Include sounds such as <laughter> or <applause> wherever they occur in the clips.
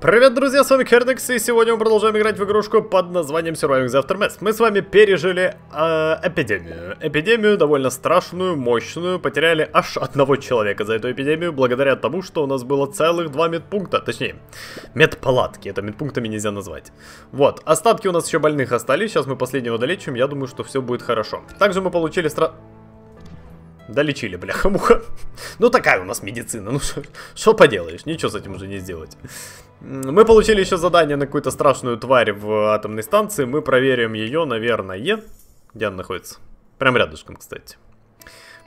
Привет, друзья, с вами Кердекс, и сегодня мы продолжаем играть в игрушку под названием Surviving the Aftermath. Мы с вами пережили э, эпидемию. Эпидемию довольно страшную, мощную, потеряли аж одного человека за эту эпидемию, благодаря тому, что у нас было целых два медпункта, точнее, медпалатки, это медпунктами нельзя назвать. Вот, остатки у нас еще больных остались, сейчас мы последнего долечим, я думаю, что все будет хорошо. Также мы получили стра... Долечили, бляха-муха. <laughs> Ну такая у нас медицина, ну что поделаешь, ничего с этим уже не сделать. Мы получили еще задание на какую-то страшную тварь в атомной станции. Мы проверим ее, наверное. Где она находится? Прям рядышком, кстати.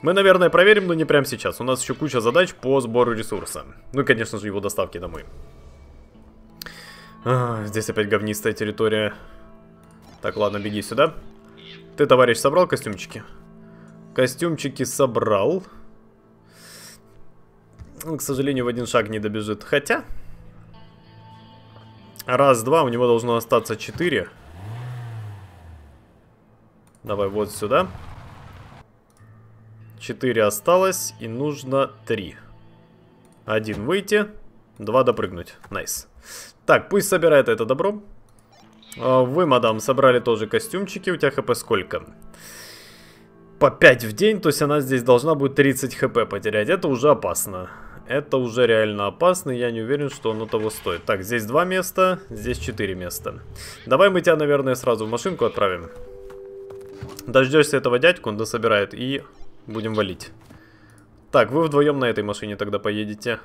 Мы, наверное, проверим, но не прямо сейчас. У нас еще куча задач по сбору ресурса. Ну и, конечно же, его доставки домой. А, здесь опять говнистая территория. Так, ладно, беги сюда. Ты, товарищ, собрал костюмчики? Костюмчики собрал. Он, к сожалению, в один шаг не добежит. Хотя... Раз, два, у него должно остаться четыре. Давай вот сюда. Четыре осталось, и нужно три. Один выйти, два допрыгнуть. Nice. Так, пусть собирает это добро. А, вы, мадам, собрали тоже костюмчики. У тебя хп сколько? По 5 в день, то есть она здесь должна будет 30 хп потерять. Это уже опасно. Это уже реально опасно, я не уверен, что оно того стоит. Так, здесь два места, здесь четыре места. Давай мы тебя, наверное, сразу в машинку отправим. Дождешься этого дядьку, он дособирает, и будем валить. Так, вы вдвоем на этой машине тогда поедете.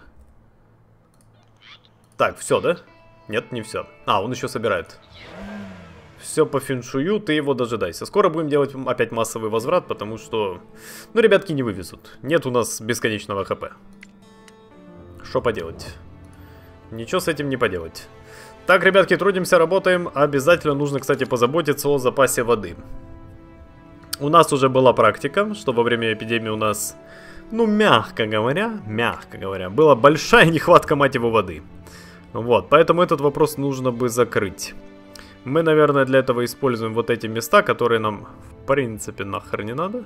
Так, все, да? Нет, не все. А, он еще собирает. Все по феншую, ты его дожидайся. Скоро будем делать опять массовый возврат, потому что... Ну, ребятки не вывезут. Нет у нас бесконечного хп. Что поделать? Ничего с этим не поделать. Так, ребятки, трудимся, работаем. Обязательно нужно, кстати, позаботиться о запасе воды. У нас уже была практика, что во время эпидемии у нас, ну, мягко говоря, мягко говоря, была большая <laughs> нехватка, мать его, воды. Вот, поэтому этот вопрос нужно бы закрыть. Мы, наверное, для этого используем вот эти места, которые нам, в принципе, нахер не надо.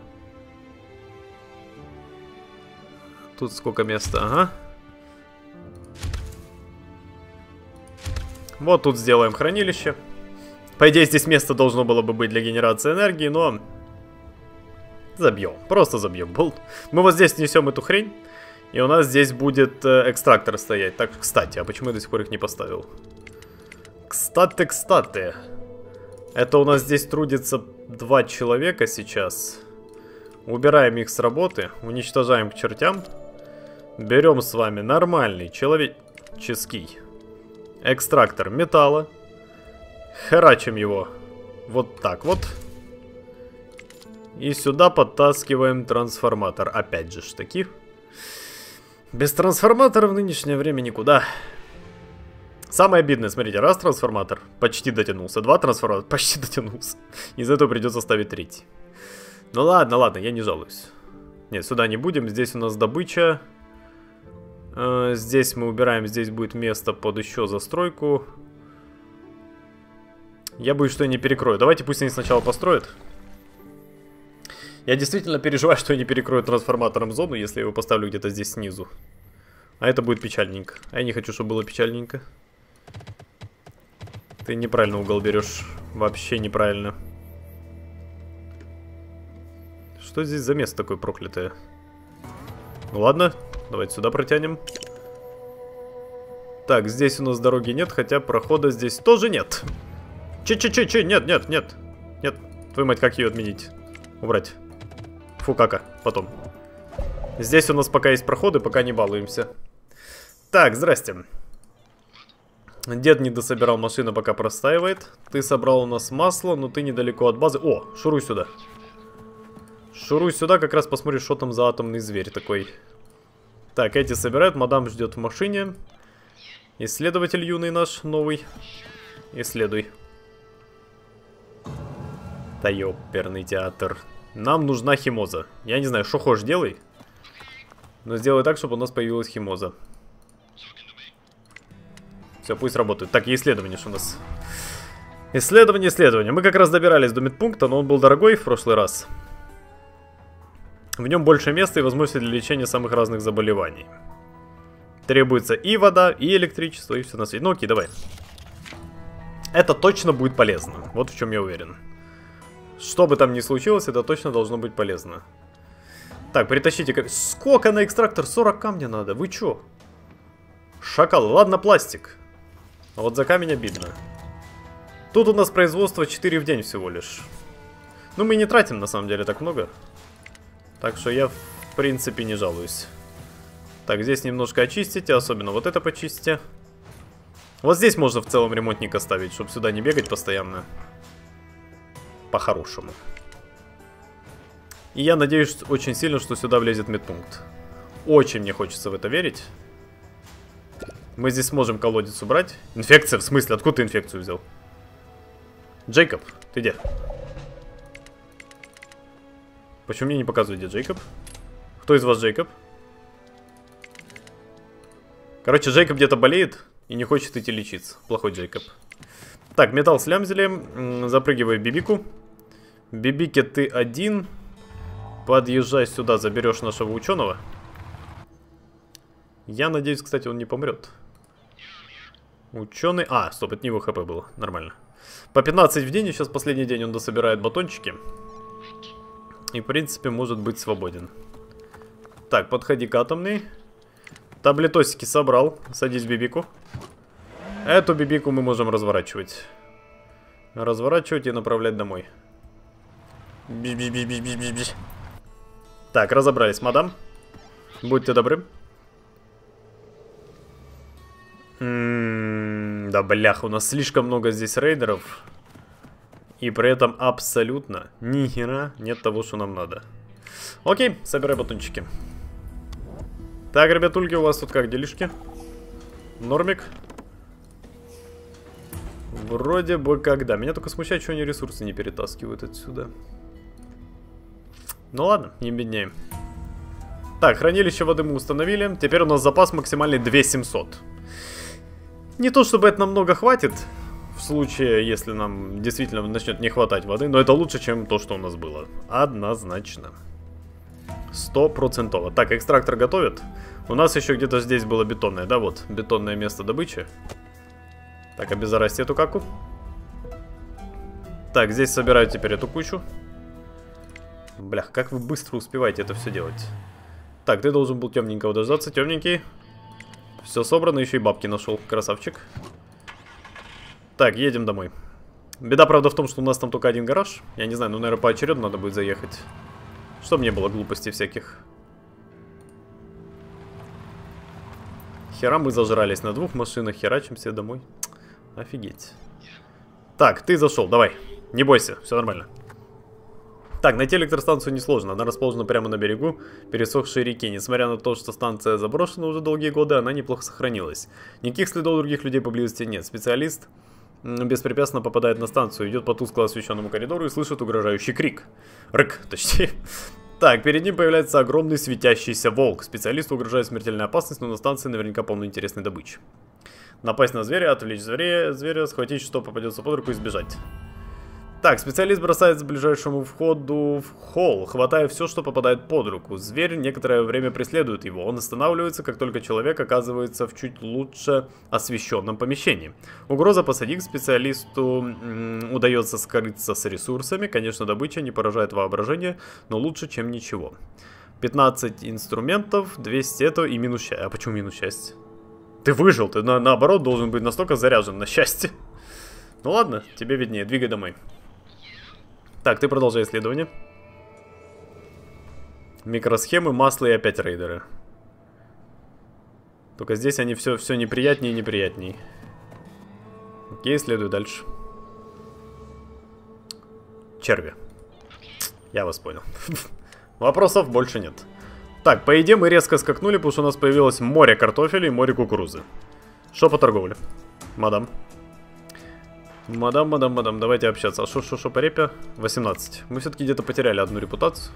Тут сколько места, ага. Вот тут сделаем хранилище. По идее, здесь место должно было бы быть для генерации энергии, но... Забьем, просто забьем болт. Мы вот здесь несем эту хрень, и у нас здесь будет э, экстрактор стоять. Так, кстати, а почему я до сих пор их не поставил? Кстати, кстати. Это у нас здесь трудится два человека сейчас. Убираем их с работы, уничтожаем к чертям. Берем с вами нормальный человеческий экстрактор металла. Херачим его вот так вот. И сюда подтаскиваем трансформатор. Опять же ж таки. Без трансформатора в нынешнее время никуда. Самое обидное, смотрите, раз трансформатор почти дотянулся, два трансформатора <laughs> почти дотянулся. Из этого придется ставить третий. Ну ладно, ладно, я не жалуюсь. Нет, сюда не будем, здесь у нас добыча. Э, здесь мы убираем, здесь будет место под еще застройку. Я боюсь, что я не перекрою. Давайте пусть они сначала построят. Я действительно переживаю, что я не перекрою трансформатором зону, если я его поставлю где-то здесь снизу. А это будет печальненько. А я не хочу, чтобы было печальненько. Ты неправильно угол берешь. Вообще неправильно. Что здесь за место такое проклятое? Ну ладно, Давайте сюда протянем. Так, здесь у нас дороги нет, хотя прохода здесь тоже нет. Че-че-че-че, нет, нет, нет. Нет, твою мать, как ее отменить? Убрать. Фу, кака, потом. Здесь у нас пока есть проходы, пока не балуемся. Так, здрасте. Дед не дособирал машину, пока простаивает. Ты собрал у нас масло, но ты недалеко от базы. О, шуруй сюда. Шуруй сюда, как раз посмотришь, что там за атомный зверь такой. Так, эти собирают, мадам ждет в машине. Исследователь юный наш, новый. Исследуй. Да ёперный театр. Нам нужна химоза. Я не знаю, что хочешь, делай. Но сделай так, чтобы у нас появилась химоза. Все, пусть работает. Так, исследование что у нас. Исследование, исследование. Мы как раз добирались до медпункта, но он был дорогой в прошлый раз. В нем больше места и возможности для лечения самых разных заболеваний. Требуется и вода, и электричество, и все на свете. Ну окей, давай. Это точно будет полезно. Вот в чем я уверен. Что бы там ни случилось, это точно должно быть полезно. Так, притащите... Сколько на экстрактор? 40 камня надо. Вы чё? Шакал. Ладно, пластик. А вот за камень обидно. Тут у нас производство 4 в день всего лишь. Ну, мы не тратим, на самом деле, так много. Так что я, в принципе, не жалуюсь. Так, здесь немножко очистите, особенно вот это почистите. Вот здесь можно в целом ремонтник оставить, чтобы сюда не бегать постоянно. По-хорошему. И я надеюсь очень сильно, что сюда влезет медпункт. Очень мне хочется в это верить. Мы здесь сможем колодец убрать. Инфекция? В смысле? Откуда ты инфекцию взял? Джейкоб, ты где? Почему мне не показывает, где Джейкоб? Кто из вас Джейкоб? Короче, Джейкоб где-то болеет и не хочет идти лечиться. Плохой Джейкоб. Так, металл слямзили. Запрыгивай в Бибику. Бибике ты один. Подъезжай сюда, заберешь нашего ученого. Я надеюсь, кстати, он не помрет. Ученый... А, стоп, это не его хп было. Нормально. По 15 в день, сейчас последний день он дособирает батончики. И, в принципе, может быть свободен. Так, подходи к атомной. Таблетосики собрал. Садись в бибику. Эту бибику мы можем разворачивать. Разворачивать и направлять домой. Би -би -би -би -би -би -би. Так, разобрались, мадам. Будьте добры. М -м да, блях, у нас слишком много здесь рейдеров. И при этом абсолютно ни хера нет того, что нам надо. Окей, собирай батончики. Так, ребятульки, у вас тут как делишки? Нормик? Вроде бы когда. Меня только смущает, что они ресурсы не перетаскивают отсюда. Ну ладно, не беднее. Так, хранилище воды мы установили. Теперь у нас запас максимальный 2700. Не то чтобы это намного хватит, в случае, если нам действительно начнет не хватать воды, но это лучше, чем то, что у нас было. Однозначно. Стопроцентово. Так, экстрактор готовят. У нас еще где-то здесь было бетонное, да, вот, бетонное место добычи. Так, обеззарасти эту каку. Так, здесь собираю теперь эту кучу. Блях, как вы быстро успеваете это все делать. Так, ты должен был темненького дождаться, темненький. Все собрано, еще и бабки нашел, красавчик. Так, едем домой. Беда, правда, в том, что у нас там только один гараж. Я не знаю, ну, наверное, поочередно надо будет заехать. Чтобы не было глупостей всяких. Хера мы зажрались на двух машинах, херачим все домой. Офигеть. Так, ты зашел, давай. Не бойся, все нормально. Так, найти электростанцию несложно. Она расположена прямо на берегу пересохшей реки. Несмотря на то, что станция заброшена уже долгие годы, она неплохо сохранилась. Никаких следов других людей поблизости нет. Специалист беспрепятственно попадает на станцию, идет по тускло освещенному коридору и слышит угрожающий крик. Рык, точнее. <laughs> Так, перед ним появляется огромный светящийся волк. Специалисту угрожает смертельная опасность, но на станции наверняка полно интересной добычи. Напасть на зверя, отвлечь зверя, зверя схватить, что попадется под руку и сбежать. Так, специалист бросается к ближайшему входу в холл, хватая все, что попадает под руку. Зверь некоторое время преследует его. Он останавливается, как только человек оказывается в чуть лучше освещенном помещении. Угроза посадить специалисту удается скрыться с ресурсами. Конечно, добыча не поражает воображение, но лучше, чем ничего. 15 инструментов, 200 это и минус счастье. А почему минус счастье? Ты выжил, ты на, наоборот должен быть настолько заряжен на счастье. Ну ладно, тебе виднее, двигай домой. Так, ты продолжай исследование. Микросхемы, масло и опять рейдеры. Только здесь они все, все неприятнее и неприятней. Окей, следую дальше. Черви. Я вас понял. <laughs> Вопросов больше нет. Так, по идее мы резко скакнули, потому что у нас появилось море картофеля и море кукурузы. Что по торговле? Мадам. Мадам, мадам, мадам, давайте общаться. А что, что, что по репе? 18. Мы все-таки где-то потеряли одну репутацию.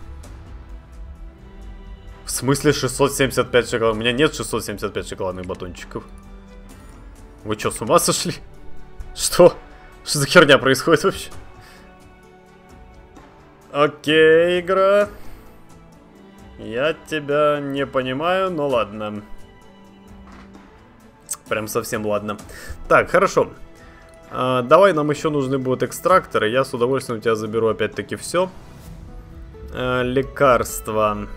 В смысле 675 шоколадных? У меня нет 675 шоколадных батончиков. Вы что, с ума сошли? Что? Что за херня происходит вообще? Окей, игра. Я тебя не понимаю, но ладно. Прям совсем ладно. Так, хорошо. А, давай, нам еще нужны будут экстракторы. Я с удовольствием у тебя заберу опять-таки все. А, лекарства.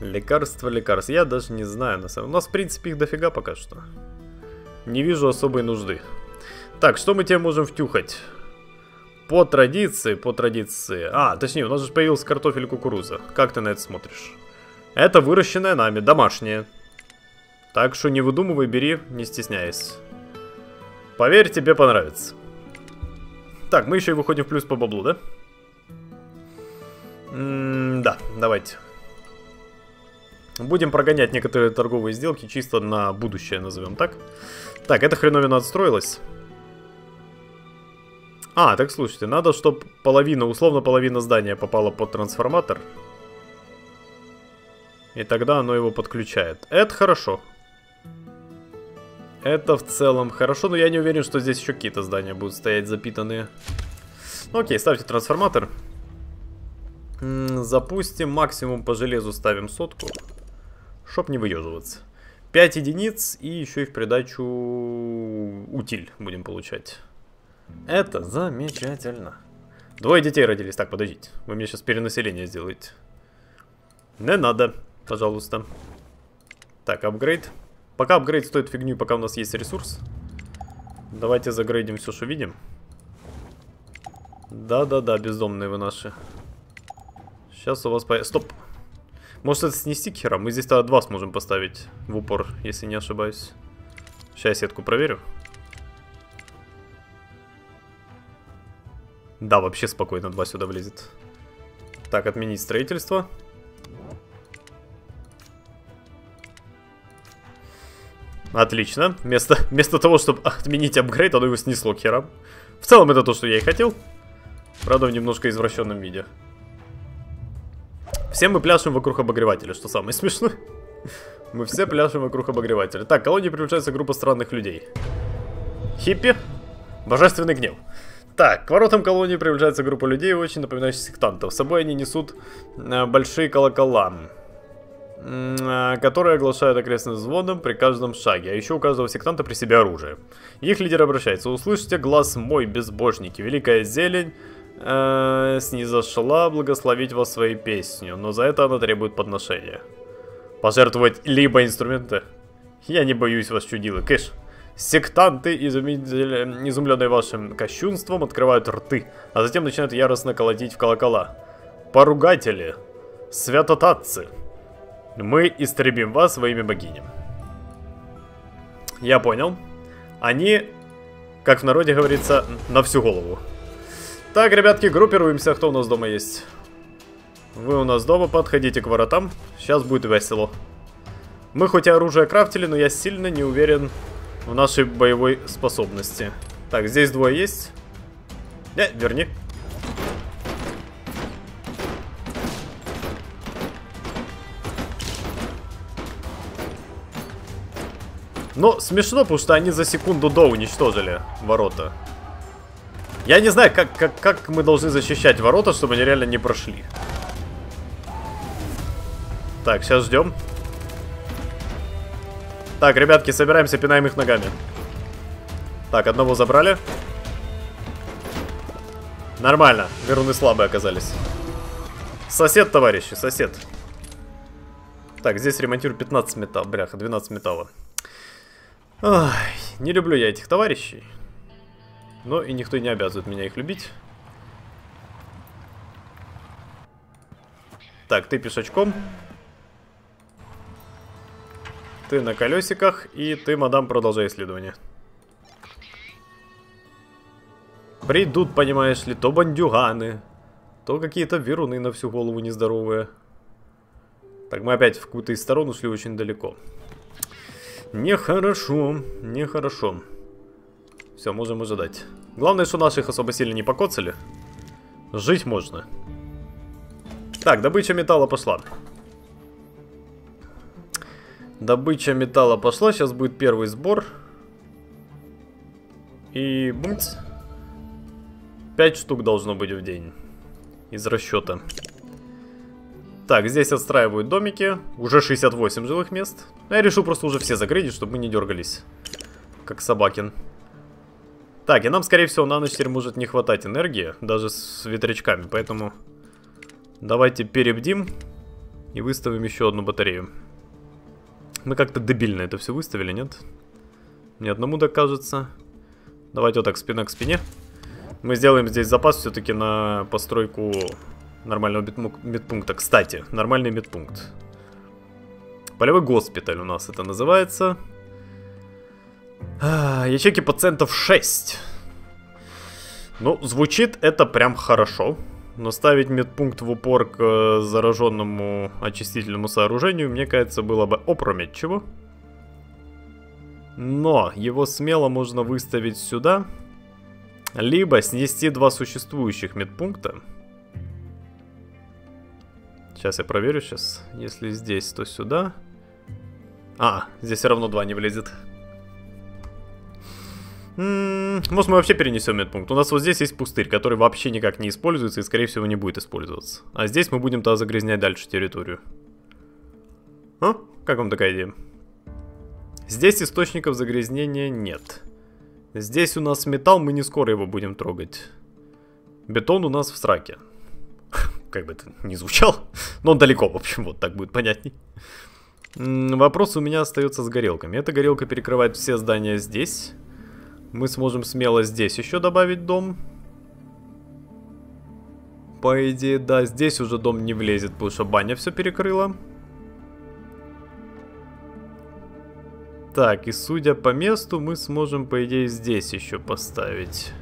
Лекарства, лекарства. Я даже не знаю, на самом У нас, в принципе, их дофига пока что. Не вижу особой нужды. Так, что мы тебе можем втюхать? По традиции, по традиции. А, точнее, у нас же появился картофель и кукуруза. Как ты на это смотришь? Это выращенное нами, домашнее. Так что не выдумывай, бери, не стесняясь. Поверь, тебе понравится. Так, мы еще и выходим в плюс по баблу, да? М -м да, давайте. Будем прогонять некоторые торговые сделки чисто на будущее, назовем так. Так, эта хреновина отстроилась. А, так слушайте, надо, чтобы половина, условно половина здания попала под трансформатор. И тогда оно его подключает. Это хорошо. Это в целом хорошо, но я не уверен, что здесь еще какие-то здания будут стоять запитанные. Ну, окей, ставьте трансформатор. запустим, максимум по железу ставим сотку. Чтоб не выеживаться. 5 единиц и еще и в придачу утиль будем получать. Это замечательно. Двое детей родились. Так, подождите. Вы мне сейчас перенаселение сделаете. Не надо, пожалуйста. Так, апгрейд. Пока апгрейд стоит фигню, пока у нас есть ресурс. Давайте загрейдим все, что видим. Да-да-да, бездомные вы наши. Сейчас у вас по... Стоп. Может это снести к херам? Мы здесь тогда два сможем поставить в упор, если не ошибаюсь. Сейчас я сетку проверю. Да, вообще спокойно два сюда влезет. Так, отменить строительство. Отлично. Вместо, вместо того, чтобы отменить апгрейд, оно его снесло к херам. В целом это то, что я и хотел. Правда, в немножко извращенном виде. Все мы пляшем вокруг обогревателя, что самое <laughs> смешное. Мы все пляшем вокруг обогревателя. Так, колонии приближается группа странных людей. Хиппи. Божественный гнев. Так, к воротам колонии приближается группа людей, очень напоминающих сектантов. С собой они несут э, большие колокола, которые оглашают окрестным звоном при каждом шаге. А еще у каждого сектанта при себе оружие. Их лидер обращается. Услышите глаз мой, безбожники. Великая зелень э, снизошла благословить вас своей песню, но за это она требует подношения. Пожертвовать либо инструменты? Я не боюсь вас, чудилы. Кэш. Сектанты, изумленные вашим кощунством, открывают рты, а затем начинают яростно колотить в колокола. Поругатели, святотатцы, мы истребим вас во имя богини. Я понял. Они, как в народе говорится, на всю голову. Так, ребятки, группируемся, кто у нас дома есть. Вы у нас дома, подходите к воротам. Сейчас будет весело. Мы хоть и оружие крафтили, но я сильно не уверен в нашей боевой способности. Так, здесь двое есть. Не, верни. Но смешно, потому что они за секунду до уничтожили ворота. Я не знаю, как, как, как мы должны защищать ворота, чтобы они реально не прошли. Так, сейчас ждем. Так, ребятки, собираемся, пинаем их ногами. Так, одного забрали. Нормально, веруны слабые оказались. Сосед, товарищи, сосед. Так, здесь ремонтирую 15 металла, бляха, 12 металла. Ой, не люблю я этих товарищей. Но и никто не обязывает меня их любить. Так, ты пешочком. Ты на колесиках, и ты, мадам, продолжай исследование. Придут, понимаешь ли, то бандюганы, то какие-то веруны на всю голову нездоровые. Так, мы опять в какую-то из сторон ушли очень далеко. Нехорошо, нехорошо. Все, можем ожидать. Главное, что наших особо сильно не покоцали. Жить можно. Так, добыча металла пошла. Добыча металла пошла. Сейчас будет первый сбор. И бумц. 5 штук должно быть в день. Из расчета. Так, здесь отстраивают домики. Уже 68 жилых мест. Я решил просто уже все закрыть, чтобы мы не дергались. Как собакин. Так, и нам, скорее всего, на ночь теперь может не хватать энергии. Даже с ветрячками. Поэтому давайте перебдим. И выставим еще одну батарею. Мы как-то дебильно это все выставили, нет? Мне одному докажется. Давайте вот так, спина к спине. Мы сделаем здесь запас все-таки на постройку нормального медпункта. Кстати, нормальный медпункт. Полевой госпиталь у нас это называется. А, ячейки пациентов 6. Ну, звучит это прям хорошо. Но ставить медпункт в упор к э, зараженному очистительному сооружению, мне кажется, было бы опрометчиво. Но его смело можно выставить сюда. Либо снести два существующих медпункта. Сейчас я проверю сейчас. Если здесь, то сюда. А, здесь все равно два не влезет. М -м, может мы вообще перенесем медпункт. У нас вот здесь есть пустырь, который вообще никак не используется и скорее всего не будет использоваться. А здесь мы будем тогда загрязнять дальше территорию. А? Как вам такая идея? Здесь источников загрязнения нет. Здесь у нас металл, мы не скоро его будем трогать. Бетон у нас в сраке. Как бы это не звучал, <laughs> но он далеко, в общем, вот так будет понятней. Вопрос у меня остается с горелками. Эта горелка перекрывает все здания здесь. Мы сможем смело здесь еще добавить дом. По идее, да, здесь уже дом не влезет, потому что баня все перекрыла. Так, и судя по месту, мы сможем, по идее, здесь еще поставить.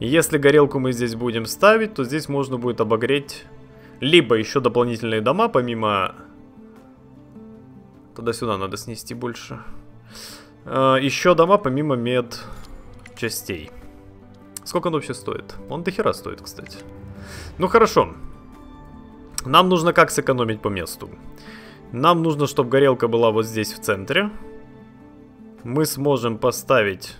Если горелку мы здесь будем ставить, то здесь можно будет обогреть либо еще дополнительные дома, помимо... Туда-сюда надо снести больше. Uh, еще дома помимо мед частей. Сколько он вообще стоит? Он дохера стоит, кстати. Ну хорошо. Нам нужно как сэкономить по месту. Нам нужно, чтобы горелка была вот здесь в центре. Мы сможем поставить...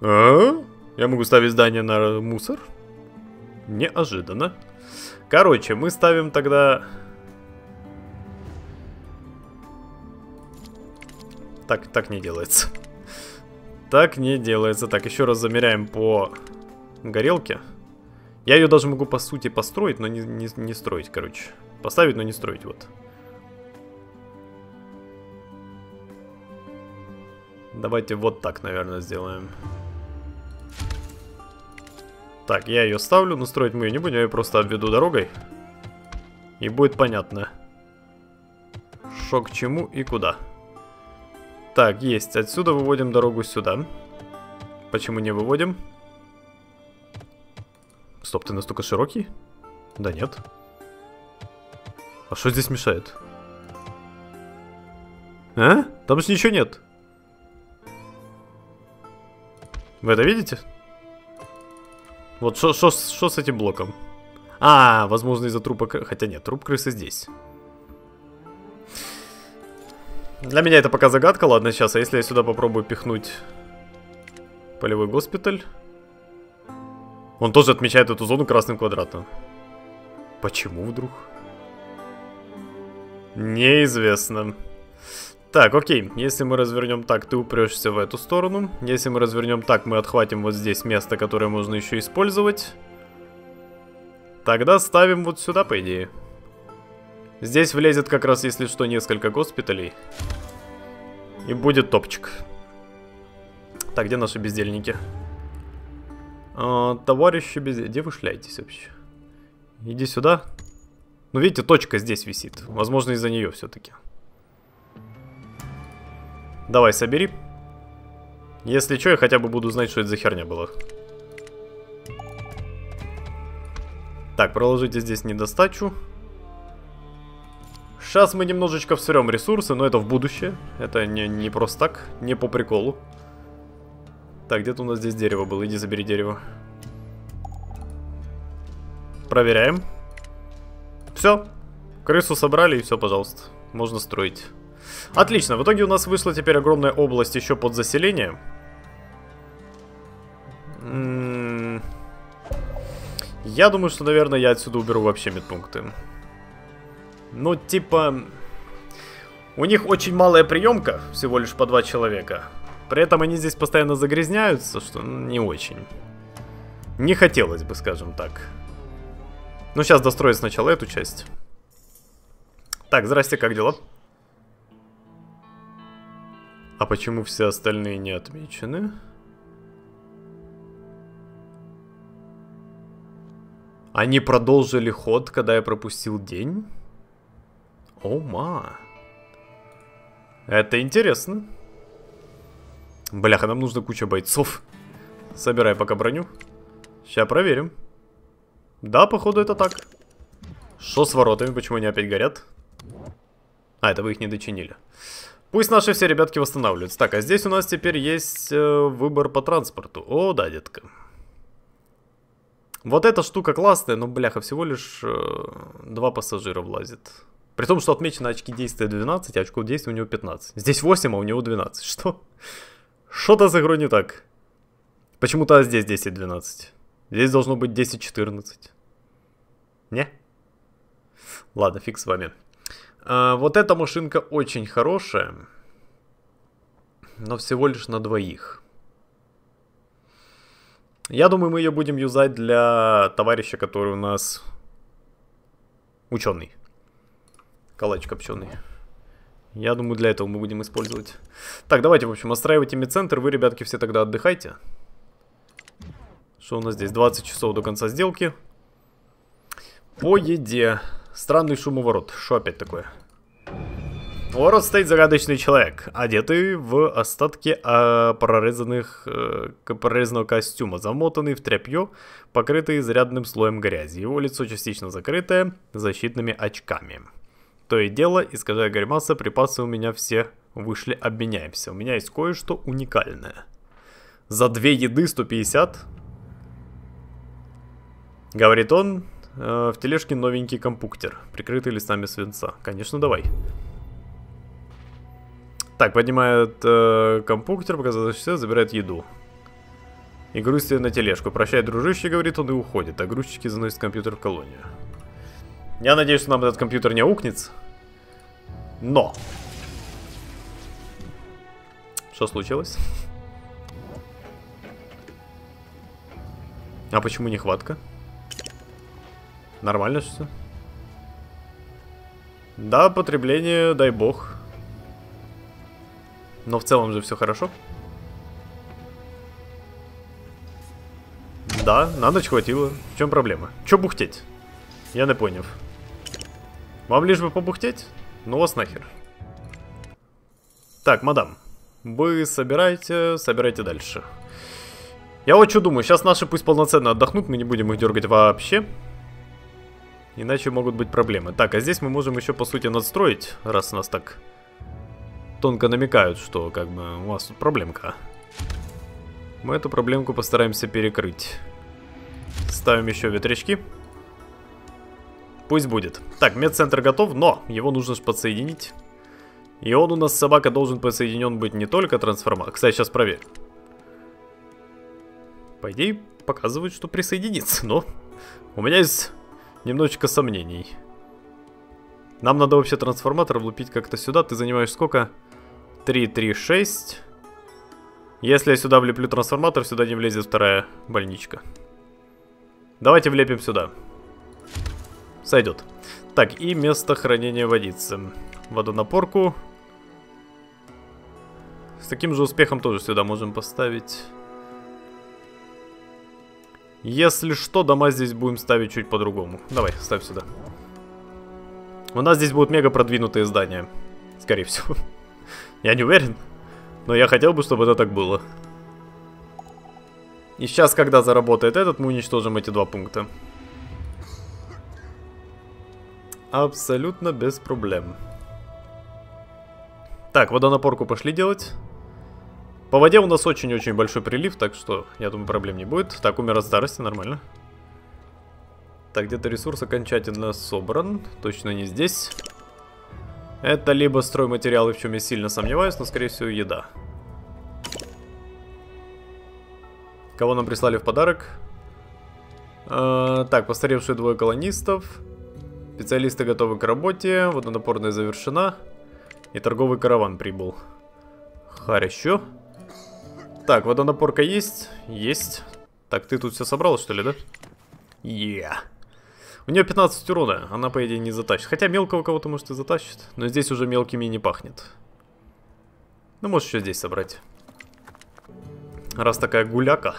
А? Я могу ставить здание на мусор? Неожиданно. Короче, мы ставим тогда... Так, так не делается. Так не делается. Так, еще раз замеряем по горелке. Я ее даже могу, по сути, построить, но не, не, не строить, короче. Поставить, но не строить, вот. Давайте вот так, наверное, сделаем. Так, я ее ставлю, но строить мы ее не будем, я ее просто обведу дорогой. И будет понятно, что к чему и куда. Так, есть. Отсюда выводим дорогу сюда. Почему не выводим? Стоп, ты настолько широкий? Да нет. А что здесь мешает? А? Там же ничего нет. Вы это видите? Вот что с этим блоком? А, возможно из-за трупа... Хотя нет, труп крысы здесь. Для меня это пока загадка. Ладно, сейчас, а если я сюда попробую пихнуть полевой госпиталь? Он тоже отмечает эту зону красным квадратом. Почему вдруг? Неизвестно. Так, окей. Если мы развернем так, ты упрешься в эту сторону. Если мы развернем так, мы отхватим вот здесь место, которое можно еще использовать. Тогда ставим вот сюда, по идее. Здесь влезет как раз, если что, несколько госпиталей. И будет топчик. Так, где наши бездельники? А, товарищи без... Где вы шляетесь вообще? Иди сюда. Ну, видите, точка здесь висит. Возможно, из-за нее все-таки. Давай, собери. Если что, я хотя бы буду знать, что это за херня была. Так, проложите здесь недостачу. Сейчас мы немножечко всрем ресурсы, но это в будущее. Это не, не просто так, не по приколу. Так, где-то у нас здесь дерево было. Иди забери дерево. Проверяем. Все. Крысу собрали и все, пожалуйста. Можно строить. Отлично. В итоге у нас вышла теперь огромная область еще под заселение. Я думаю, что, наверное, я отсюда уберу вообще медпункты. Ну, типа... У них очень малая приемка, всего лишь по два человека. При этом они здесь постоянно загрязняются, что не очень. Не хотелось бы, скажем так. Ну, сейчас достроить сначала эту часть. Так, здрасте, как дела? А почему все остальные не отмечены? Они продолжили ход, когда я пропустил день? О, ма. Это интересно. Бляха, нам нужно куча бойцов. Собирай пока броню. Сейчас проверим. Да, походу это так. Что с воротами? Почему они опять горят? А, это вы их не дочинили. Пусть наши все ребятки восстанавливаются. Так, а здесь у нас теперь есть э, выбор по транспорту. О, да, детка. Вот эта штука классная, но, бляха, всего лишь э, два пассажира влазит. При том, что отмечено очки действия 12, а очков действия у него 15. Здесь 8, а у него 12. <laughs> Что? Что-то с игрой не так. Почему-то здесь 10-12. Здесь должно быть 10-14. Не? Ладно, фиг с вами. А, вот эта машинка очень хорошая. Но всего лишь на двоих. Я думаю, мы ее будем юзать для товарища, который у нас ученый. Калач копченый. Я думаю, для этого мы будем использовать. Так, давайте, в общем, отстраивайте медцентр. Вы, ребятки, все тогда отдыхайте. Что у нас здесь? 20 часов до конца сделки. По еде. Странный шумоворот. Что опять такое? У ворот стоит загадочный человек, одетый в остатки а, прорезанных, э, прорезанного костюма, замотанный в тряпье, покрытый изрядным слоем грязи. Его лицо частично закрытое защитными очками. То и дело, искажая гримаса, припасы у меня все вышли, обменяемся. У меня есть кое-что уникальное. За две еды 150. Говорит он, э, в тележке новенький компуктер, прикрытый листами свинца. Конечно, давай. Так, поднимает э, компуктер, показывает все, забирает еду. И грузит на тележку. Прощай, дружище, говорит он, и уходит. А грузчики заносят компьютер в колонию. Я надеюсь, что нам этот компьютер не аукнется. Но! Что случилось? А почему нехватка? Нормально все? Да, потребление, дай бог. Но в целом же все хорошо. Да, на ночь хватило. В чем проблема? Че бухтеть? Я не понял. Вам лишь бы побухтеть? Ну вас нахер. Так, мадам. Вы собираете, собирайте дальше. Я вот что думаю, сейчас наши пусть полноценно отдохнут, мы не будем их дергать вообще. Иначе могут быть проблемы. Так, а здесь мы можем еще, по сути, надстроить, раз нас так тонко намекают, что, как бы, у вас тут проблемка. Мы эту проблемку постараемся перекрыть. Ставим еще ветрячки. Пусть будет. Так, медцентр готов, но его нужно же подсоединить. И он у нас, собака, должен подсоединен быть не только трансформатор. Кстати, сейчас проверь. По идее, показывает, что присоединится, но у меня есть немножечко сомнений. Нам надо вообще трансформатор влупить как-то сюда. Ты занимаешь сколько? 3, 3, 6. Если я сюда влеплю трансформатор, сюда не влезет вторая больничка. Давайте влепим сюда. Сойдет. Так, и место хранения водицы. Водонапорку. С таким же успехом тоже сюда можем поставить. Если что, дома здесь будем ставить чуть по-другому. Давай, ставь сюда. У нас здесь будут мега продвинутые здания. Скорее всего. <laughs> Я не уверен. Но я хотел бы, чтобы это так было. И сейчас, когда заработает этот, мы уничтожим эти два пункта. Абсолютно без проблем. Так, водонапорку пошли делать. По воде у нас очень-очень большой прилив, так что, я думаю, проблем не будет. Так, умер от старости, нормально. Так, где-то ресурс окончательно собран. Точно не здесь. Это либо стройматериалы, в чем я сильно сомневаюсь, но, скорее всего, еда. Кого нам прислали в подарок? Э, так, постаревшие двое колонистов. Специалисты готовы к работе, водонапорная завершена. И торговый караван прибыл. Хорошо. Так, водонапорка есть? Есть. Так, ты тут все собрал, что ли, да? Yeah. У нее 15 урона, она, по идее, не затащит. Хотя мелкого кого-то, может, и затащит. Но здесь уже мелкими не пахнет. Ну, можешь еще здесь собрать. Раз такая гуляка.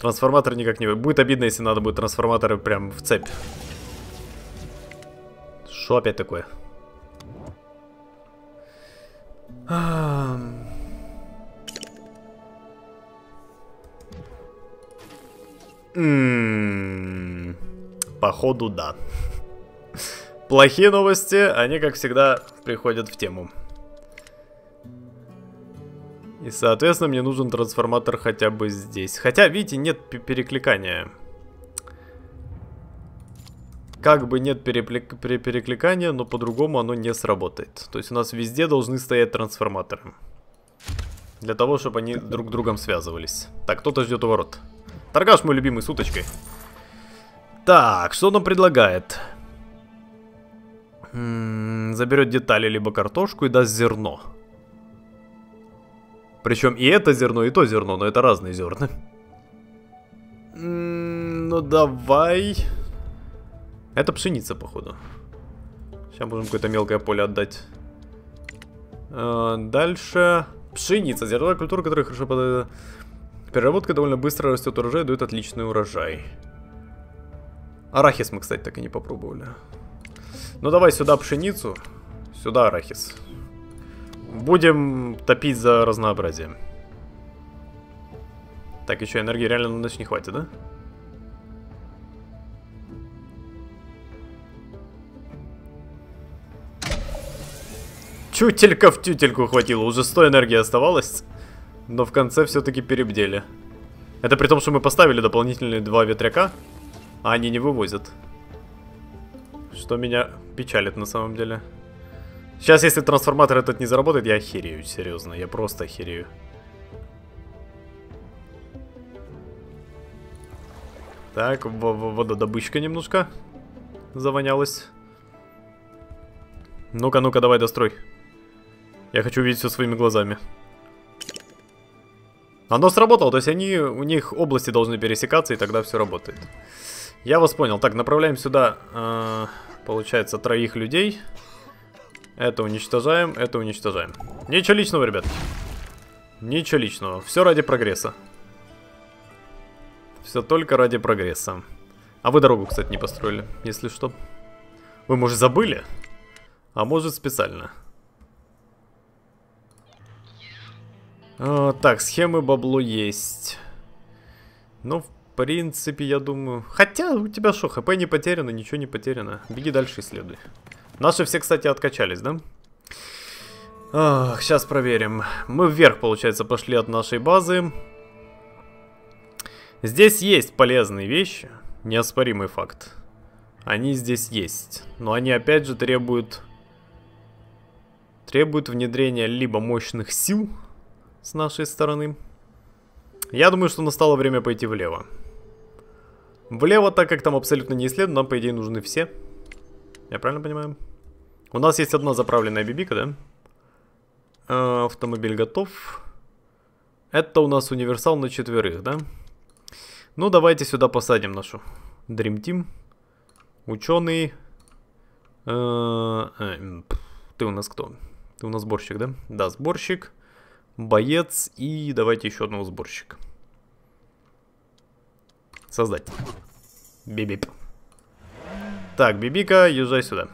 Трансформатор никак не... Будет обидно, если надо будет трансформаторы прям в цепь. Что опять такое? Походу, да. Плохие новости, они, как всегда, приходят в тему. И, соответственно, мне нужен трансформатор хотя бы здесь. Хотя, видите, нет перекликания. Как бы нет переклик перекликания, но по-другому оно не сработает. То есть у нас везде должны стоять трансформаторы. Для того, чтобы они друг другом связывались. Так, кто-то ждет у ворот. Торгаш мой любимый, с уточкой. Так, что нам предлагает? М -м, заберет детали, либо картошку и даст зерно. Причем и это зерно, и то зерно, но это разные зерна. ну давай. Это пшеница, походу. Сейчас можем какое-то мелкое поле отдать. А, дальше. Пшеница. Зерновая культура, которая хорошо под... Переработка довольно быстро растет урожай, дает отличный урожай. Арахис мы, кстати, так и не попробовали. Ну давай сюда пшеницу. Сюда арахис. Будем топить за разнообразие. Так, еще энергии реально на ночь не хватит, да? Чутелька в тютельку хватило, уже 100 энергии оставалось. Но в конце все-таки перебдели. Это при том, что мы поставили дополнительные два ветряка, а они не вывозят. Что меня печалит на самом деле. Сейчас, если трансформатор этот не заработает, я охерею, серьезно. Я просто охерею. Так, вододобычка немножко завонялась. Ну-ка, ну-ка, давай дострой. Я хочу увидеть все своими глазами. Оно сработало, то есть они, у них области должны пересекаться, и тогда все работает. Я вас понял. Так, направляем сюда, э, получается, троих людей. Это уничтожаем, это уничтожаем. Ничего личного, ребят. Ничего личного. Все ради прогресса. Все только ради прогресса. А вы дорогу, кстати, не построили, если что. Вы, может, забыли? А может, специально. А, так, схемы бабло есть. Ну, в принципе, я думаю... Хотя, у тебя что, хп не потеряно, ничего не потеряно. Беги дальше следуй. Наши все, кстати, откачались, да? Ах, сейчас проверим. Мы вверх, получается, пошли от нашей базы. Здесь есть полезные вещи. Неоспоримый факт. Они здесь есть. Но они, опять же, требуют... Требуют внедрения либо мощных сил с нашей стороны. Я думаю, что настало время пойти влево. Влево, так как там абсолютно не исследовано, нам, по идее, нужны все. Я правильно понимаю? У нас есть одна заправленная бибика, да? Э, автомобиль готов. Это у нас универсал на четверых, да? Ну, давайте сюда посадим нашу Dream Team. Ученый. Э, э, ты у нас кто? Ты у нас сборщик, да? Да, сборщик. Боец и давайте еще одного сборщика. Создать. Бибип. Так, Бибика, езжай сюда.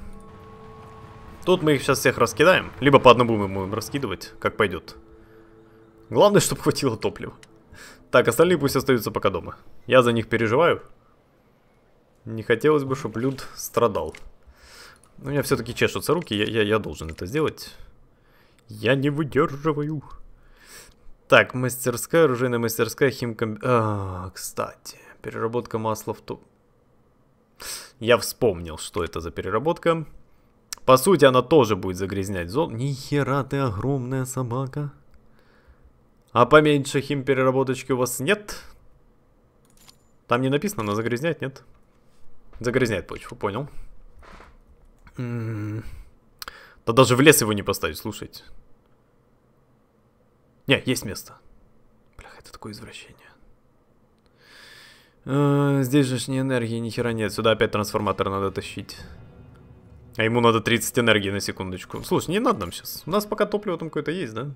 Тут мы их сейчас всех раскидаем. Либо по одному мы будем раскидывать, как пойдет. Главное, <laughs> чтобы хватило топлива. Так, остальные пусть остаются пока дома. Я за них переживаю. Не хотелось бы, чтобы Люд страдал. Но у меня все-таки чешутся руки, я, я, я должен это сделать. Я не выдерживаю. Так, мастерская, оружейная мастерская, химкомби... А, кстати, переработка масла в ту... Я вспомнил, что это за переработка. По сути, она тоже будет загрязнять зону. Нихера ты огромная собака. А поменьше химпереработочки у вас нет? Там не написано, но загрязнять нет. Загрязняет почву, понял. Да даже в лес его не поставить, слушайте. Не, есть место. Бля, это такое извращение. А, здесь же ж ни энергии, ни хера нет. Сюда опять трансформатор надо тащить. А ему надо 30 энергии на секундочку. Слушай, не надо нам сейчас. У нас пока топливо там какое-то есть, да?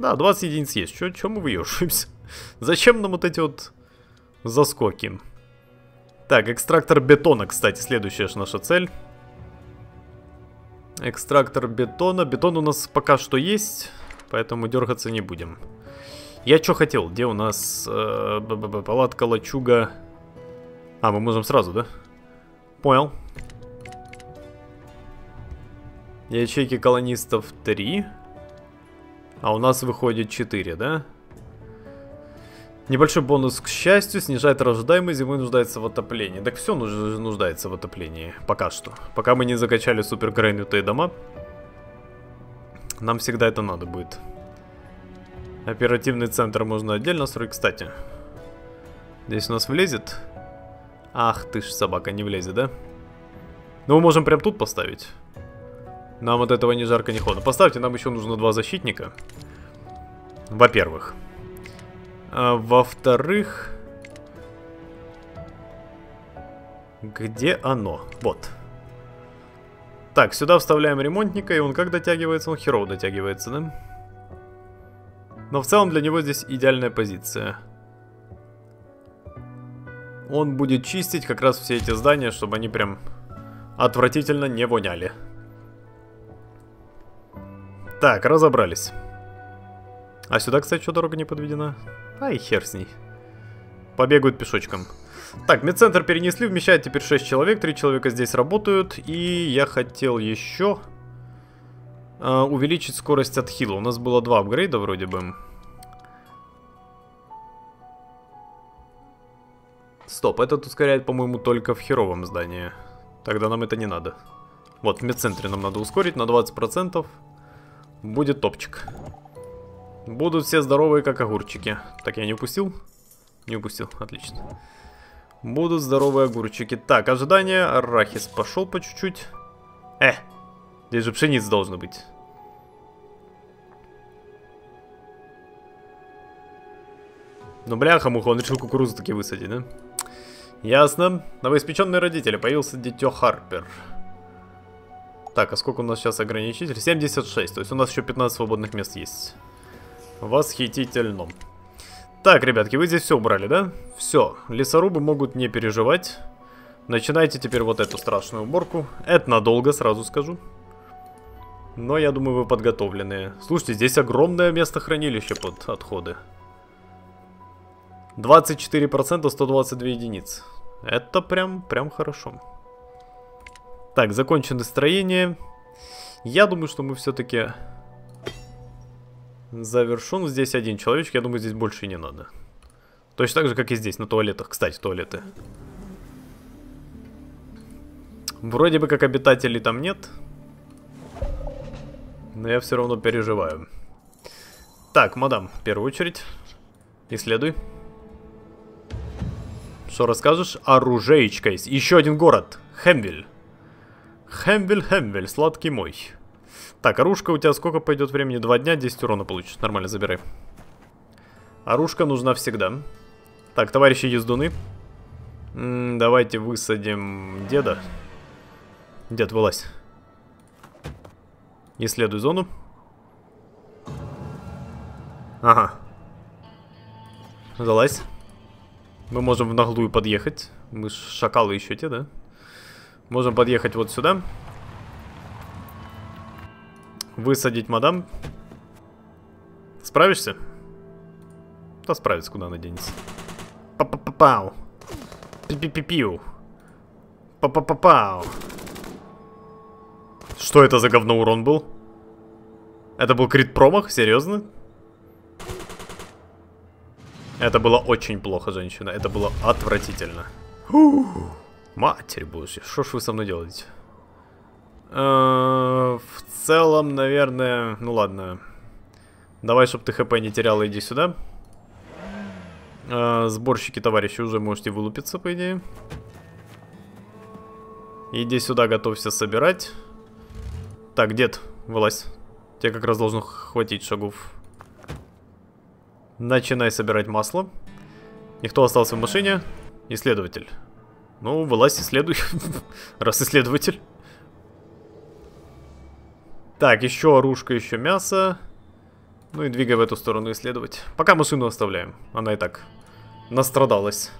Да, 20 единиц есть. Чё, чё мы выёжимся? <laughs> Зачем нам вот эти вот заскоки? Так, экстрактор бетона, кстати, следующая же наша цель. Экстрактор бетона. Бетон у нас пока что есть, поэтому дергаться не будем. Я что хотел? Где у нас э, б -б палатка, лачуга? А, мы можем сразу, да? Понял. Ячейки колонистов 3. А у нас выходит 4, да? Небольшой бонус к счастью, снижает рождаемость, зимой нуждается в отоплении. Так все нуждается в отоплении, пока что. Пока мы не закачали супер грейнутые дома, нам всегда это надо будет. Оперативный центр можно отдельно строить, кстати. Здесь у нас влезет? Ах ты ж, собака, не влезет, да? Ну, мы можем прям тут поставить. Нам от этого ни жарко, ни холодно. Поставьте, нам еще нужно два защитника. Во-первых. А, Во-вторых... Где оно? Вот. Так, сюда вставляем ремонтника, и он как дотягивается? Он херово дотягивается, да? Но в целом для него здесь идеальная позиция. Он будет чистить как раз все эти здания, чтобы они прям отвратительно не воняли. Так, разобрались. А сюда, кстати, что дорога не подведена? Ай, хер с ней. Побегают пешочком. Так, медцентр перенесли, вмещает теперь 6 человек, 3 человека здесь работают. И я хотел еще э, увеличить скорость отхила. У нас было два апгрейда вроде бы. Стоп, этот ускоряет, по-моему, только в херовом здании. Тогда нам это не надо. Вот, в медцентре нам надо ускорить на 20%. Будет топчик. Будут все здоровые, как огурчики. Так, я не упустил? Не упустил, отлично. Будут здоровые огурчики. Так, ожидание. Арахис пошел по чуть-чуть. Э, здесь же пшениц должно быть. Ну, бляха-муха, он решил кукурузу таки высадить, да? Ясно. Новоиспеченные родители. Появился дитё Харпер. Так, а сколько у нас сейчас ограничитель? 76, то есть у нас еще 15 свободных мест есть. Восхитительно. Так, ребятки, вы здесь все убрали, да? Все, лесорубы могут не переживать. Начинайте теперь вот эту страшную уборку. Это надолго, сразу скажу. Но я думаю, вы подготовленные. Слушайте, здесь огромное место хранилища под отходы. 24%, 122 единиц. Это прям, прям хорошо. Так, закончено строение. Я думаю, что мы все-таки завершен. Здесь один человечек, я думаю, здесь больше не надо. Точно так же, как и здесь, на туалетах. Кстати, туалеты. Вроде бы как обитателей там нет. Но я все равно переживаю. Так, мадам, в первую очередь. Исследуй. Что расскажешь? Оружеечка есть. Еще один город. Хемвиль. Хемвель, Хемвель, сладкий мой. Так, оружка у тебя сколько пойдет времени? Два дня, 10 урона получишь. Нормально, забирай. Оружка нужна всегда. Так, товарищи ездуны. М -м, давайте высадим деда. Дед, вылазь. Исследуй зону. Ага. Залазь. Мы можем в наглую подъехать. Мы шакалы еще те, да? Можем подъехать вот сюда. Высадить мадам. Справишься? Да справится, куда она денется. Па-па-па-пау. Пи-пи-пи-пиу. Па-па-па-пау. Что это за говно урон был? Это был крит промах? Серьезно? Это было очень плохо, женщина. Это было отвратительно. Матерь божья, что ж вы со мной делаете? Э в целом, наверное... Ну ладно. Давай, чтобы ты хп не терял, иди сюда. Э сборщики, товарищи, уже можете вылупиться, по идее. Иди сюда, готовься собирать. Так, дед, вылазь. Тебе как раз должно хватить шагов. Начинай собирать масло. Никто остался в машине. Исследователь. Ну, вылазь, исследуй. <laughs> Раз исследователь. Так, еще оружка, еще мясо. Ну и двигай в эту сторону исследовать. Пока машину оставляем. Она и так настрадалась.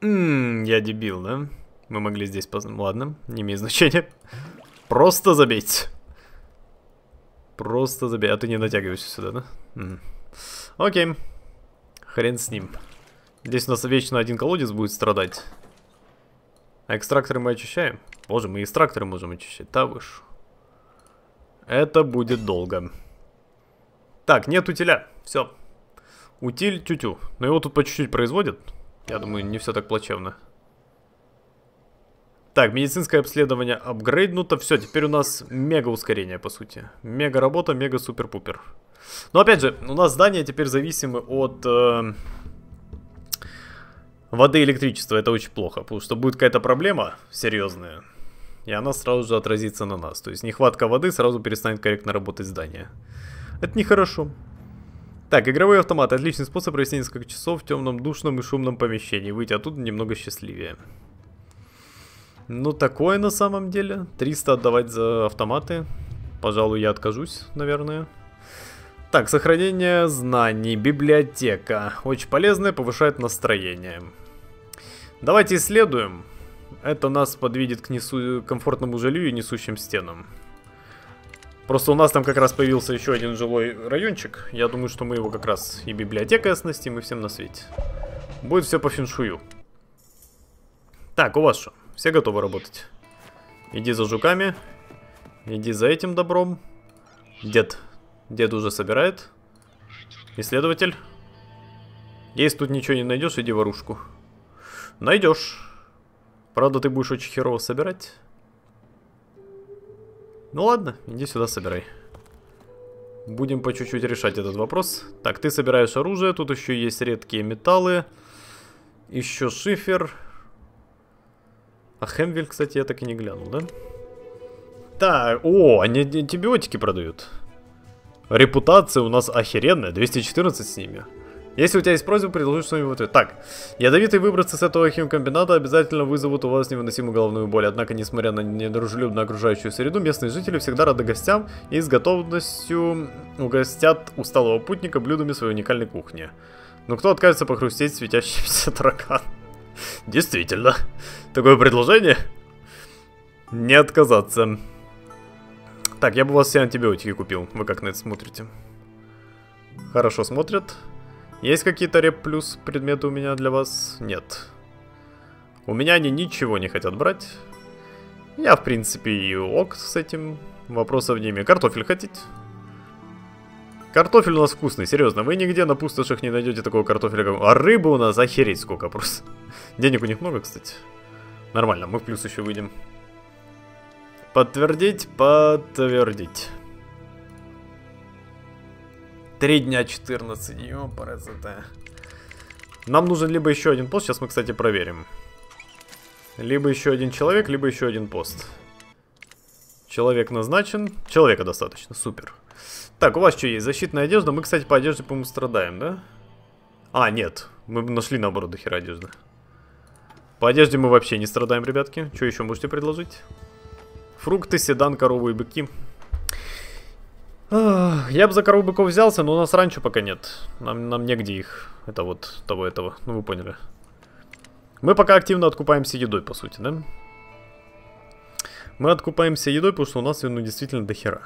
Ммм, я дебил, да? Мы могли здесь... Поз... Ладно, не имеет значения. Просто забейте. Просто забей. А ты не натягивайся сюда, да? Угу. Окей. Хрен с ним. Здесь у нас вечно один колодец будет страдать. А экстракторы мы очищаем? Боже, мы экстракторы можем очищать. Да вы Это будет долго. Так, нет утиля. Все. Утиль тю-тю. Но его тут по чуть-чуть производят. Я думаю, не все так плачевно. Так, медицинское обследование апгрейднуто. Все, теперь у нас мега ускорение, по сути. Мега работа, мега супер-пупер. Но опять же, у нас здания теперь зависимы от э, воды и электричества. Это очень плохо, потому что будет какая-то проблема серьезная. И она сразу же отразится на нас. То есть нехватка воды сразу перестанет корректно работать здание. Это нехорошо. Так, игровой автомат. Отличный способ провести несколько часов в темном, душном и шумном помещении. Выйти оттуда немного счастливее. Ну, такое на самом деле. 300 отдавать за автоматы. Пожалуй, я откажусь, наверное. Так, сохранение знаний, библиотека. Очень полезное, повышает настроение. Давайте исследуем. Это нас подведет к несу... комфортному жилью и несущим стенам. Просто у нас там как раз появился еще один жилой райончик. Я думаю, что мы его как раз и библиотекой оснастим, и всем на свете. Будет все по феншую. Так, у вас что? Все готовы работать? Иди за жуками. Иди за этим добром. Дед. Дед уже собирает. Исследователь. Если тут ничего не найдешь, иди в оружку. Найдешь. Правда, ты будешь очень херово собирать. Ну ладно, иди сюда собирай. Будем по чуть-чуть решать этот вопрос. Так, ты собираешь оружие, тут еще есть редкие металлы. Еще шифер. А Хемвель, кстати, я так и не глянул, да? Так, о, они антибиотики продают. Репутация у нас охеренная, 214 с ними. Если у тебя есть просьба, предложи что-нибудь. Так, ядовитые выбросы с этого химкомбината обязательно вызовут у вас невыносимую головную боль. Однако, несмотря на недружелюбную окружающую среду, местные жители всегда рады гостям и с готовностью угостят усталого путника блюдами своей уникальной кухни. Но кто откажется похрустеть светящимся <laughs> таракан? Действительно. Такое предложение? Не отказаться. Так, я бы у вас все антибиотики купил. Вы как на это смотрите? Хорошо смотрят. Есть какие-то реп плюс предметы у меня для вас? Нет. У меня они ничего не хотят брать. Я, в принципе, и ок с этим. Вопросов не имею. Картофель хотите? Картофель у нас вкусный, серьезно. Вы нигде на пустошах не найдете такого картофеля, как... А рыбы у нас охереть сколько просто. <laughs> Денег у них много, кстати. Нормально, мы в плюс еще выйдем. Подтвердить, подтвердить. Три дня 14. Ёпарасота. Нам нужен либо еще один пост. Сейчас мы, кстати, проверим. Либо еще один человек, либо еще один пост. Человек назначен. Человека достаточно. Супер. Так, у вас что есть? Защитная одежда. Мы, кстати, по одежде, по-моему, страдаем, да? А, нет. Мы нашли, наоборот, до хера одежды. По одежде мы вообще не страдаем, ребятки. Что еще можете предложить? Фрукты, седан, корову и быки. Я бы за корову быков взялся, но у нас раньше пока нет. Нам, нам негде их. Это вот того этого. Ну, вы поняли. Мы пока активно откупаемся едой, по сути, да? Мы откупаемся едой, потому что у нас ее, ну, действительно дохера.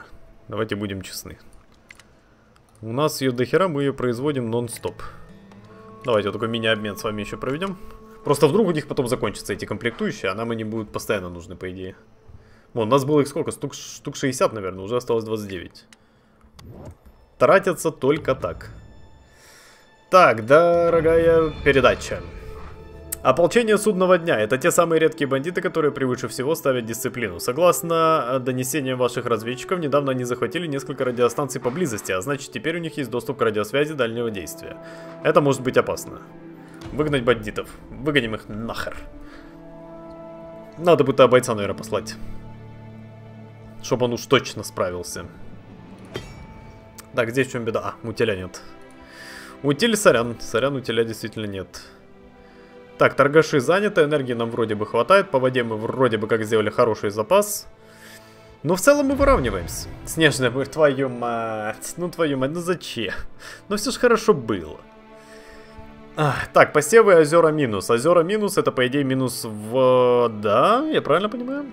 Давайте будем честны. У нас ее дохера, мы ее производим нон-стоп. Давайте вот такой мини-обмен с вами еще проведем. Просто вдруг у них потом закончатся эти комплектующие, а нам они будут постоянно нужны, по идее. Вон, у нас было их сколько? Штук, штук 60, наверное, уже осталось 29. Тратятся только так. Так, дорогая передача. Ополчение судного дня – это те самые редкие бандиты, которые превыше всего ставят дисциплину. Согласно донесениям ваших разведчиков, недавно они захватили несколько радиостанций поблизости, а значит теперь у них есть доступ к радиосвязи дальнего действия. Это может быть опасно. Выгнать бандитов. Выгоним их нахер. Надо будет бойца, наверное, послать. Чтобы он уж точно справился. Так, здесь в чем беда? А, утиля нет. Утиль, сорян. Сорян, утиля действительно нет. Так, торгаши заняты, энергии нам вроде бы хватает, по воде мы вроде бы как сделали хороший запас. Но в целом мы выравниваемся. Снежная мы, твою мать, ну твою мать, ну зачем? Но все же хорошо было. А, так, посевы озера минус. Озера минус это по идее минус в... Да, я правильно понимаю?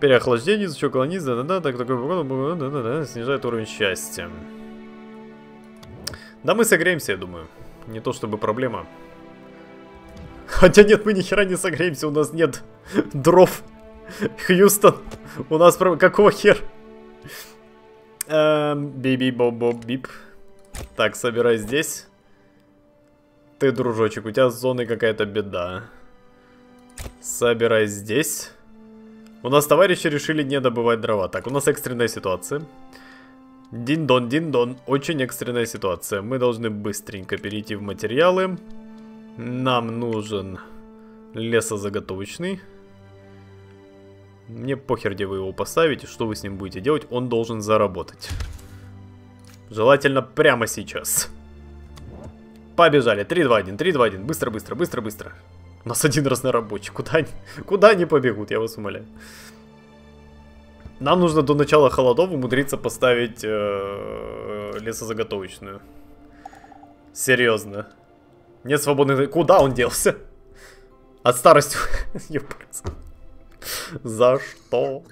Переохлаждение, изучок колонист, да-да-да, так такой погода, да-да-да, снижает уровень счастья. Да мы согреемся, я думаю. Не то чтобы проблема. Хотя нет, мы ни хера не согреемся, у нас нет дров. Хьюстон, у нас про... Какого хер? Эм, биби боб боб бип. Так, собирай здесь. Ты, дружочек, у тебя с зоной какая-то беда. Собирай здесь. У нас товарищи решили не добывать дрова. Так, у нас экстренная ситуация. Дин-дон, дин-дон. Очень экстренная ситуация. Мы должны быстренько перейти в материалы. Нам нужен лесозаготовочный. Мне похер, где вы его поставите, что вы с ним будете делать. Он должен заработать. Желательно прямо сейчас. Побежали. 3-2-1, 3-2-1. Быстро, быстро, быстро, быстро. У нас один раз на рабочий. Куда они, <laughs> куда они побегут, я вас умоляю. Нам нужно до начала холодов умудриться поставить э, лесозаготовочную. Серьезно. Нет свободных... Куда он делся? От старости. <laughs> За что?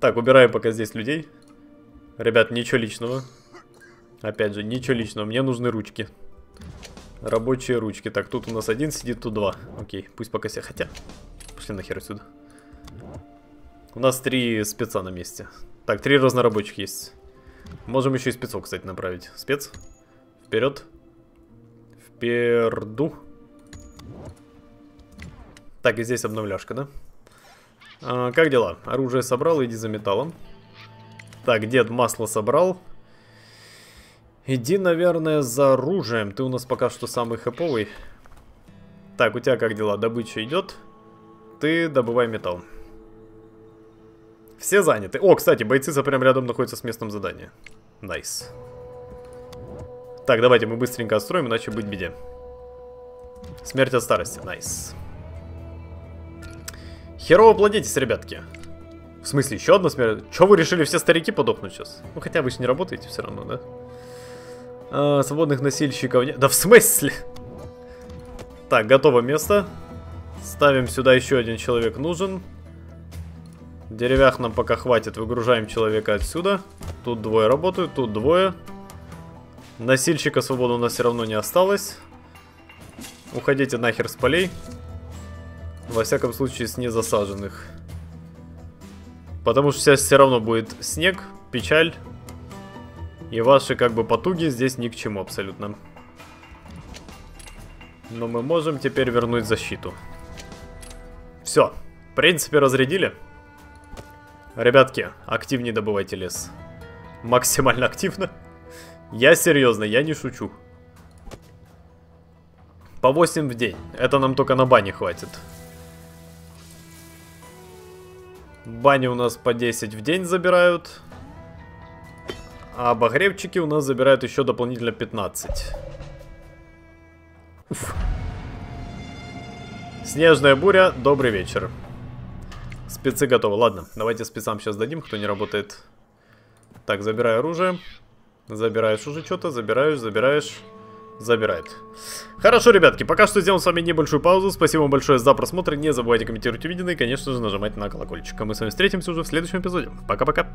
Так, убираем пока здесь людей. Ребят, ничего личного. Опять же, ничего личного. Мне нужны ручки. Рабочие ручки. Так, тут у нас один сидит, тут два. Окей, пусть пока все хотя. Пошли нахер отсюда. У нас три спеца на месте. Так, три разнорабочих есть. Можем еще и спецов, кстати, направить. Спец. Вперед. Вперду. Так, и здесь обновляшка, да? А, как дела? Оружие собрал, иди за металлом. Так, дед масло собрал. Иди, наверное, за оружием. Ты у нас пока что самый хэповый. Так, у тебя как дела? Добыча идет. Ты добывай металл. Все заняты. О, кстати, бойцы прям рядом находятся с местом задания. Nice. Так, давайте мы быстренько отстроим, иначе быть беде. Смерть от старости. Nice. Херово плодитесь, ребятки. В смысле, еще одна смерть? Че вы решили все старики подохнуть сейчас? Ну, хотя вы же не работаете все равно, да? А, свободных носильщиков нет. Да в смысле? Так, готово место. Ставим сюда еще один человек нужен. Деревях нам пока хватит. Выгружаем человека отсюда. Тут двое работают, тут двое. Носильщика свободы у нас все равно не осталось. Уходите нахер с полей. Во всяком случае, с незасаженных. Потому что сейчас все равно будет снег, печаль. И ваши как бы потуги здесь ни к чему абсолютно. Но мы можем теперь вернуть защиту. Все. В принципе, разрядили. Ребятки, активнее добывайте лес. Максимально активно. Я серьезно, я не шучу. По 8 в день. Это нам только на бане хватит. Бани у нас по 10 в день забирают. А обогревчики у нас забирают еще дополнительно 15. Уф. Снежная буря, добрый вечер. Спецы готовы. Ладно, давайте спецам сейчас дадим, кто не работает. Так, забирай оружие. Забираешь уже что-то, забираешь, забираешь забирает. Хорошо, ребятки, пока что сделаем с вами небольшую паузу. Спасибо вам большое за просмотр. Не забывайте комментировать увиденное и, конечно же, нажимать на колокольчик. А мы с вами встретимся уже в следующем эпизоде. Пока-пока.